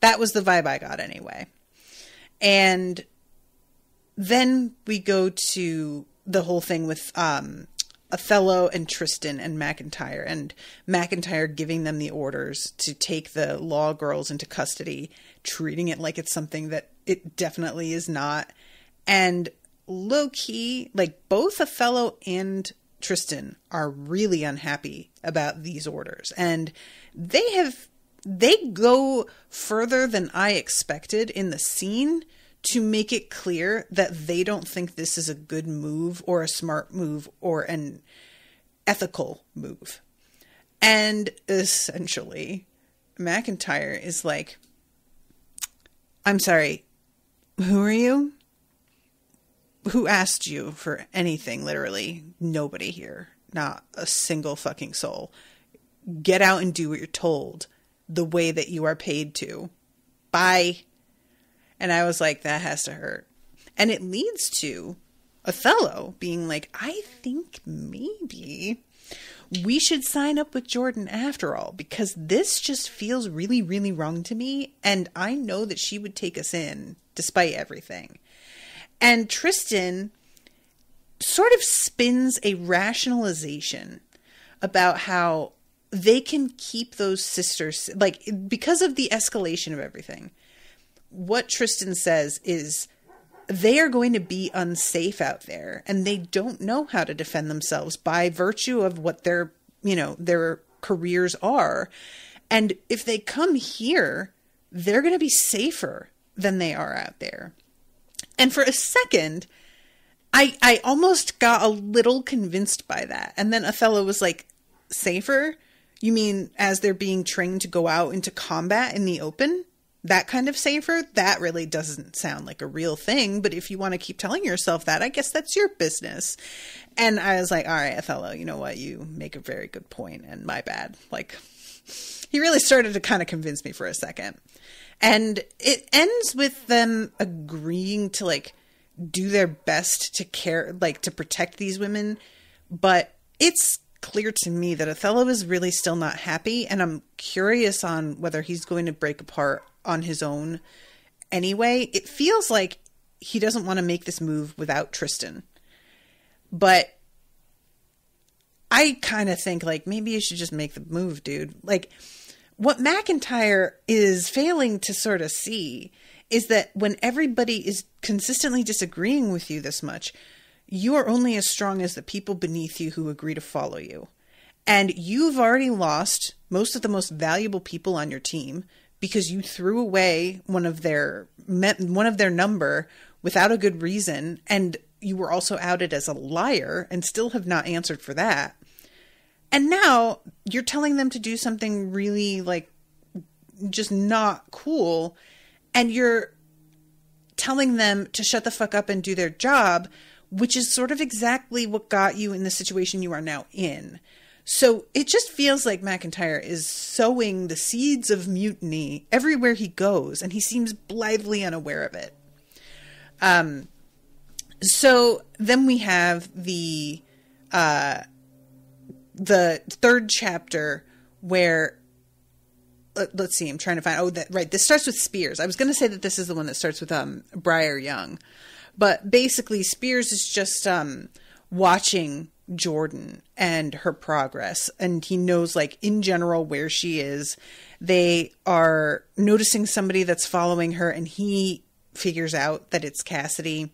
That was the vibe I got anyway. And then we go to the whole thing with um, Othello and Tristan and McIntyre, and McIntyre giving them the orders to take the law girls into custody, treating it like it's something that it definitely is not. And low key, like both Othello and Tristan are really unhappy about these orders. And they have they go further than I expected in the scene to make it clear that they don't think this is a good move or a smart move or an ethical move. And essentially, McIntyre is like, I'm sorry, who are you? Who asked you for anything, literally? Nobody here. Not a single fucking soul. Get out and do what you're told the way that you are paid to. Bye. And I was like, that has to hurt. And it leads to Othello being like, I think maybe we should sign up with Jordan after all, because this just feels really, really wrong to me. And I know that she would take us in despite everything. And Tristan sort of spins a rationalization about how they can keep those sisters like because of the escalation of everything. What Tristan says is they are going to be unsafe out there and they don't know how to defend themselves by virtue of what their, you know, their careers are. And if they come here, they're going to be safer than they are out there. And for a second, I I almost got a little convinced by that. And then Othello was like, safer? You mean as they're being trained to go out into combat in the open? That kind of safer? That really doesn't sound like a real thing, but if you want to keep telling yourself that, I guess that's your business. And I was like, all right, Othello, you know what? You make a very good point, and my bad. Like, he really started to kind of convince me for a second. And it ends with them agreeing to like do their best to care, like to protect these women. But it's clear to me that Othello is really still not happy. And I'm curious on whether he's going to break apart on his own anyway. It feels like he doesn't want to make this move without Tristan. But I kind of think like maybe you should just make the move, dude. Like what McIntyre is failing to sort of see is that when everybody is consistently disagreeing with you this much, you are only as strong as the people beneath you who agree to follow you. And you've already lost most of the most valuable people on your team because you threw away one of their one of their number without a good reason and you were also outed as a liar and still have not answered for that. And now you're telling them to do something really like just not cool and you're telling them to shut the fuck up and do their job, which is sort of exactly what got you in the situation you are now in. So it just feels like McIntyre is sowing the seeds of mutiny everywhere he goes, and he seems blithely unaware of it. Um, so then we have the uh, the third chapter where let, us see i'm trying to find oh that right this starts with spears. I was going to say that this is the one that starts with um briar young. But basically spears is just um watching jordan and her progress and he knows like in general where she is. They are noticing somebody that's following her and he figures out that it's cassidy.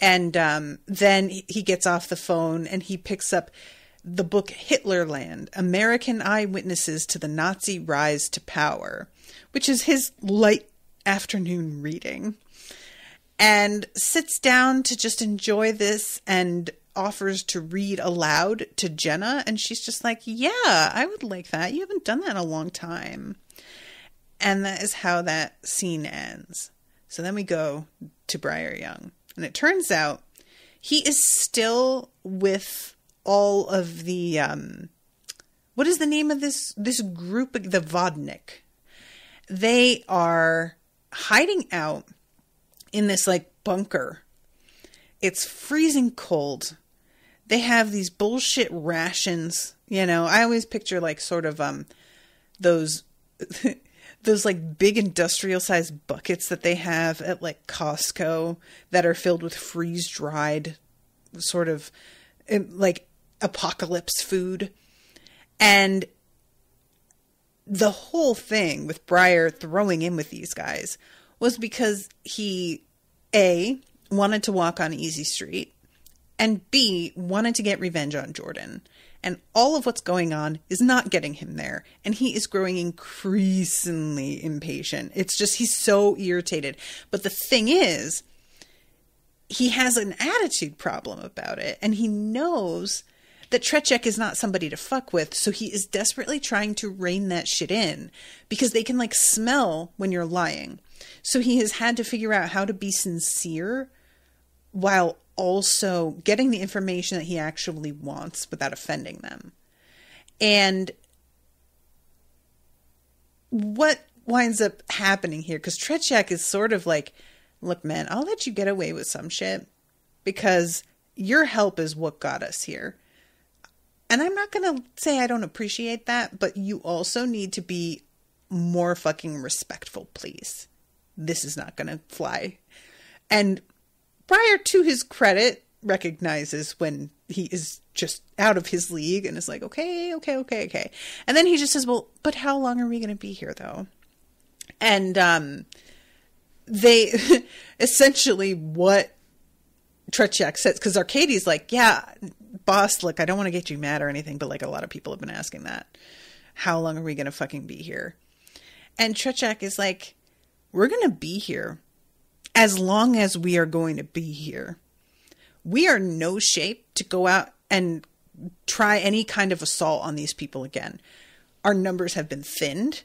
And um, then he gets off the phone and he picks up the book Hitlerland American Eyewitnesses to the Nazi Rise to Power, which is his light afternoon reading, and sits down to just enjoy this and offers to read aloud to Jenna. And she's just like, Yeah, I would like that. You haven't done that in a long time. And that is how that scene ends. So then we go to Briar Young. And it turns out he is still with all of the um, what is the name of this this group the Vodnik. They are hiding out in this like bunker. It's freezing cold. They have these bullshit rations, you know. I always picture like sort of um those those like big industrial sized buckets that they have at like Costco that are filled with freeze dried sort of like apocalypse food. And the whole thing with Briar throwing in with these guys was because he, A, wanted to walk on Easy Street, and B, wanted to get revenge on Jordan. And all of what's going on is not getting him there. And he is growing increasingly impatient. It's just, he's so irritated. But the thing is, he has an attitude problem about it. And he knows that Tretiak is not somebody to fuck with, so he is desperately trying to rein that shit in because they can like smell when you're lying. So he has had to figure out how to be sincere while also getting the information that he actually wants without offending them. And what winds up happening here, because Tretiak is sort of like, look, man, I'll let you get away with some shit because your help is what got us here. And I'm not going to say I don't appreciate that, but you also need to be more fucking respectful, please. This is not going to fly. And Briar, to his credit, recognizes when he is just out of his league and is like, okay, okay, okay, okay. And then he just says, well, but how long are we going to be here, though? And um, they essentially what Tretiak says, because Arcady's like, yeah, boss, look, I don't want to get you mad or anything, but like a lot of people have been asking that. how long are we going to fucking be here? And Tretiak is like, we're going to be here as long as we are going to be here. We are no shape to go out and try any kind of assault on these people again. Our numbers have been thinned.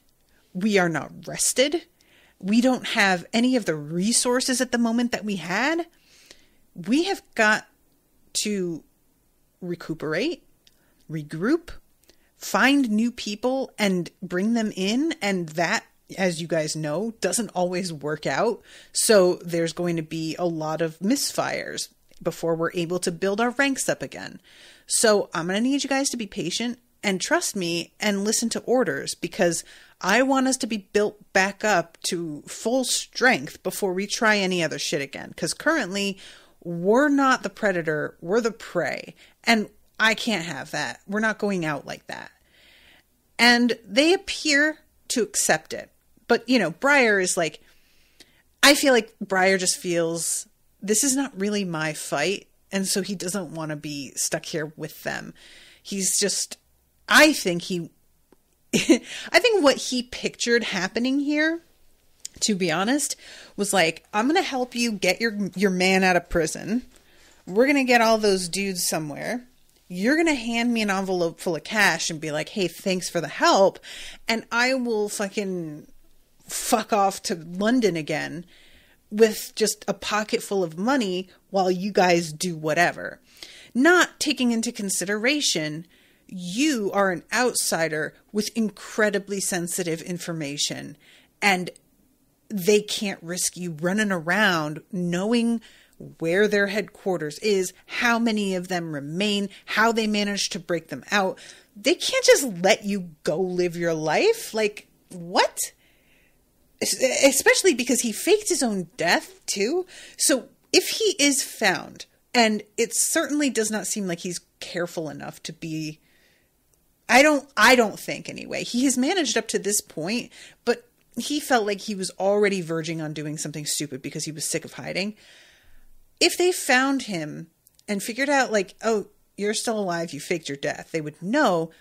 We are not rested. We don't have any of the resources at the moment that we had. We have got to recuperate, regroup, find new people and bring them in. And that, as you guys know, doesn't always work out. So there's going to be a lot of misfires before we're able to build our ranks up again. So I'm going to need you guys to be patient and trust me and listen to orders because I want us to be built back up to full strength before we try any other shit again. Because currently, we're not the predator, we're the prey. And I can't have that. We're not going out like that. And they appear to accept it. But, you know, Briar is like, I feel like Briar just feels this is not really my fight. And so he doesn't want to be stuck here with them. He's just, I think he, I think what he pictured happening here, to be honest, was like, I'm going to help you get your, your man out of prison. We're going to get all those dudes somewhere you're going to hand me an envelope full of cash and be like, hey, thanks for the help. And I will fucking fuck off to London again with just a pocket full of money while you guys do whatever. Not taking into consideration you are an outsider with incredibly sensitive information and they can't risk you running around knowing where their headquarters is, how many of them remain, how they managed to break them out. They can't just let you go live your life. Like, what? Especially because he faked his own death, too. So, if he is found, and it certainly does not seem like he's careful enough to be I don't I don't think anyway. He has managed up to this point, but he felt like he was already verging on doing something stupid because he was sick of hiding if they found him and figured out like oh you're still alive you faked your death they would know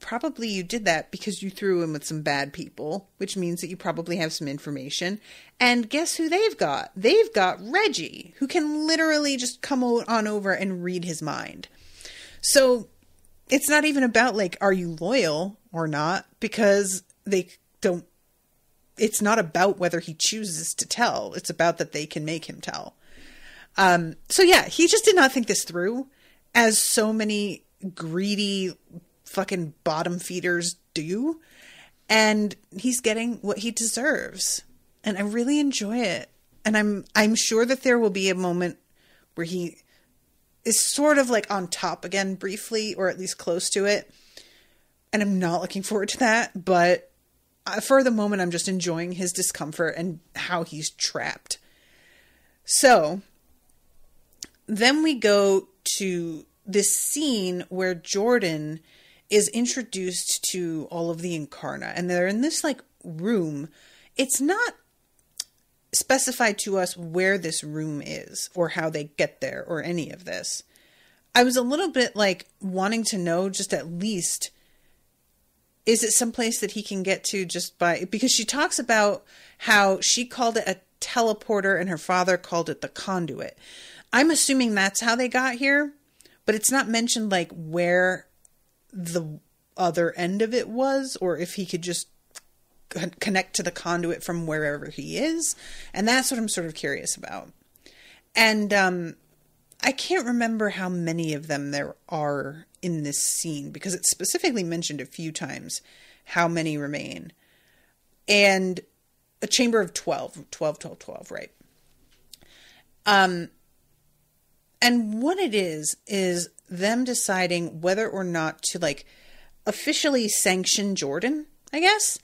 probably you did that because you threw in with some bad people which means that you probably have some information. And guess who they've got? They've got reggie who can literally just come on over and read his mind. So it's not even about like are you loyal or not? Because they don't it's not about whether he chooses to tell. It's about that they can make him tell um, so yeah, he just did not think this through, as so many greedy fucking bottom feeders do. And he's getting what he deserves. And I really enjoy it. And I'm I'm sure that there will be a moment where he is sort of like on top again briefly, or at least close to it. And I'm not looking forward to that, but uh, for the moment, I'm just enjoying his discomfort and how he's trapped. So, then we go to this scene where Jordan is introduced to all of the Incarna, and they're in this like room. It's not specified to us where this room is or how they get there or any of this. I was a little bit like wanting to know just at least is it someplace that he can get to just by because she talks about how she called it a teleporter and her father called it the conduit. I'm assuming that's how they got here, but it's not mentioned like where the other end of it was or if he could just connect to the conduit from wherever he is. And that's what I'm sort of curious about. And um, I can't remember how many of them there are in this scene because it's specifically mentioned a few times how many remain. And a chamber of 12, 12, 12, 12, right? Um, and what it is, is them deciding whether or not to like officially sanction Jordan, I guess.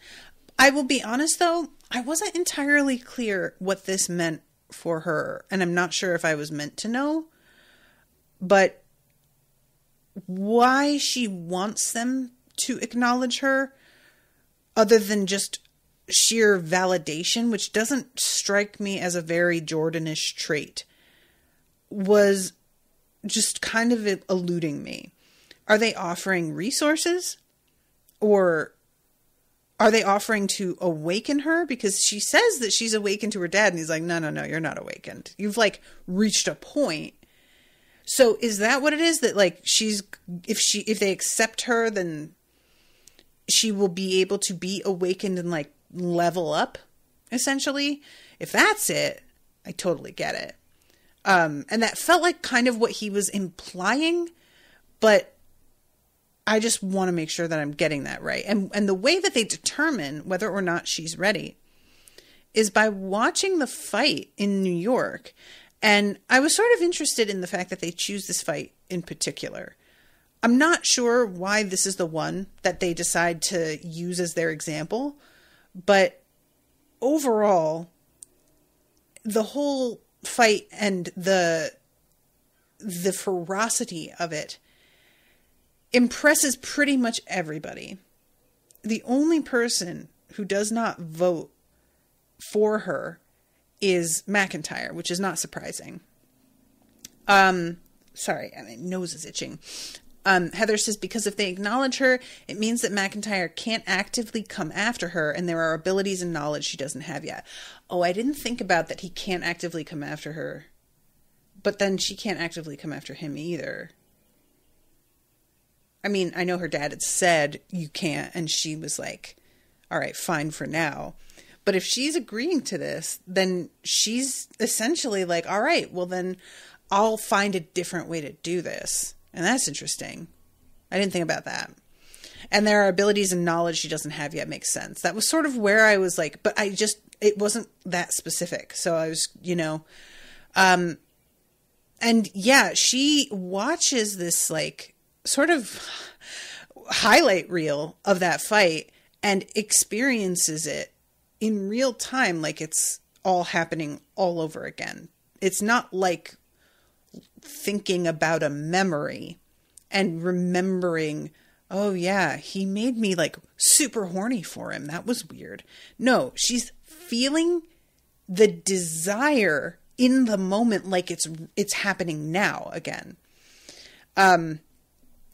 I will be honest though, I wasn't entirely clear what this meant for her, and I'm not sure if I was meant to know. But why she wants them to acknowledge her, other than just sheer validation, which doesn't strike me as a very Jordanish trait was just kind of eluding me. Are they offering resources? Or are they offering to awaken her? Because she says that she's awakened to her dad and he's like no no no you're not awakened. You've like reached a point. So is that what it is? That like she's if she if they accept her then she will be able to be awakened and like level up essentially? If that's it i totally get it um and that felt like kind of what he was implying but I just want to make sure that I'm getting that right. And and the way that they determine whether or not she's ready is by watching the fight in New York. And I was sort of interested in the fact that they choose this fight in particular. I'm not sure why this is the one that they decide to use as their example, but overall the whole fight and the the ferocity of it impresses pretty much everybody. The only person who does not vote for her is McIntyre, which is not surprising. Um, sorry, my nose is itching. Um, Heather says because if they acknowledge her, it means that McIntyre can't actively come after her, and there are abilities and knowledge she doesn't have yet. Oh, I didn't think about that. He can't actively come after her, but then she can't actively come after him either. I mean, I know her dad had said you can't, and she was like, all right, fine for now. But if she's agreeing to this, then she's essentially like, all right, well, then I'll find a different way to do this. And that's interesting. I didn't think about that. And there are abilities and knowledge she doesn't have yet makes sense. That was sort of where I was like, but I just, it wasn't that specific. So I was, you know, um, and yeah, she watches this like sort of highlight reel of that fight and experiences it in real time like it's all happening all over again. It's not like thinking about a memory and remembering, oh yeah, he made me like super horny for him. That was weird. No, she's feeling the desire in the moment like it's it's happening now again. Um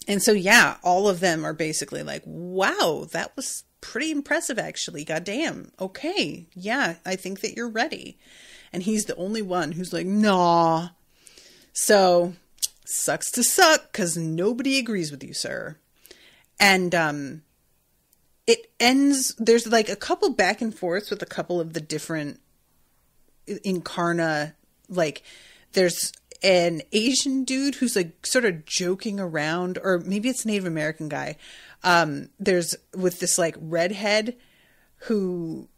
and so yeah, all of them are basically like, "Wow, that was pretty impressive actually. Goddamn. Okay. Yeah, I think that you're ready." And he's the only one who's like, "Nah." So, sucks to suck cuz nobody agrees with you, sir. And um it ends there's like a couple back and forths with a couple of the different Incarna like there's an Asian dude who's like sort of joking around, or maybe it's Native American guy. Um, there's with this like redhead who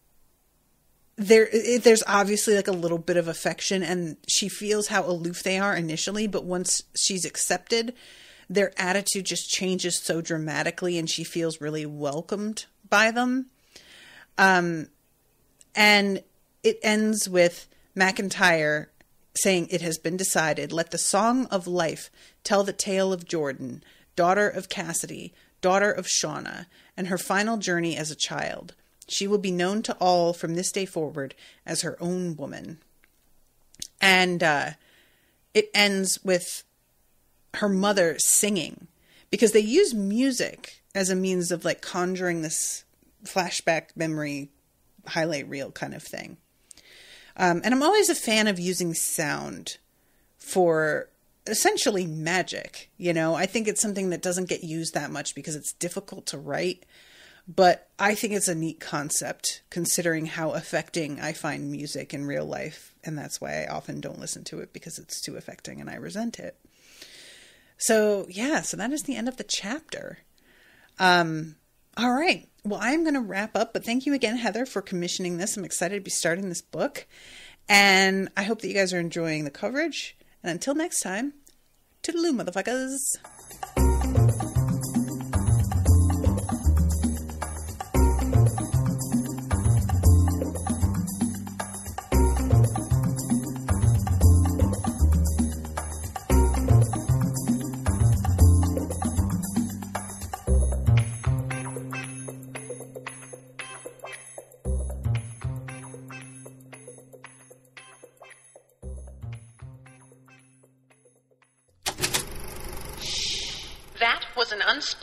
there there's obviously like a little bit of affection and she feels how aloof they are initially but once she's accepted their attitude just changes so dramatically and she feels really welcomed by them um and it ends with McIntyre saying, It has been decided. Let the song of life tell the tale of Jordan, daughter of Cassidy, daughter of Shauna, and her final journey as a child. She will be known to all from this day forward as her own woman. And uh, it ends with her mother singing because they use music as a means of like conjuring this flashback memory highlight reel kind of thing. Um, and I'm always a fan of using sound for essentially magic. You know, I think it's something that doesn't get used that much because it's difficult to write. But I think it's a neat concept considering how affecting I find music in real life. And that's why I often don't listen to it because it's too affecting and I resent it. So, yeah, so that is the end of the chapter. Um, all right. Well, I'm going to wrap up, but thank you again, Heather, for commissioning this. I'm excited to be starting this book. And I hope that you guys are enjoying the coverage. And until next time, toodaloo, motherfuckers.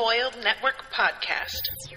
Unspoiled Network podcast.